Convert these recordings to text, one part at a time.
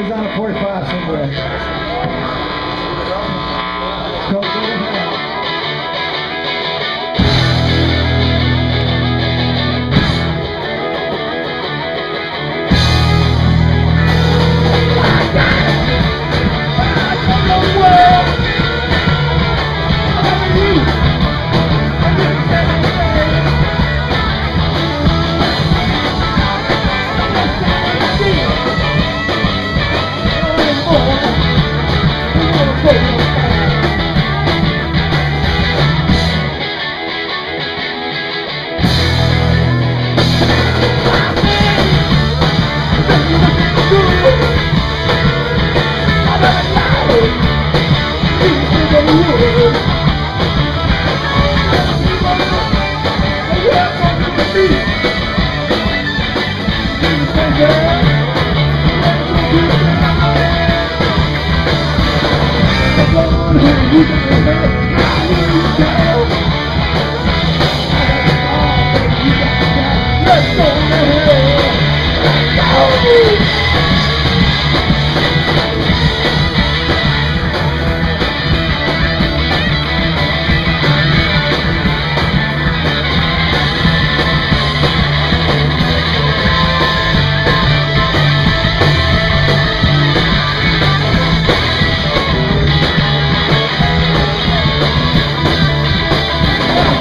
He's on a 45 somewhere. Thank you.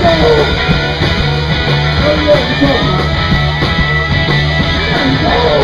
Let's go! Let's go!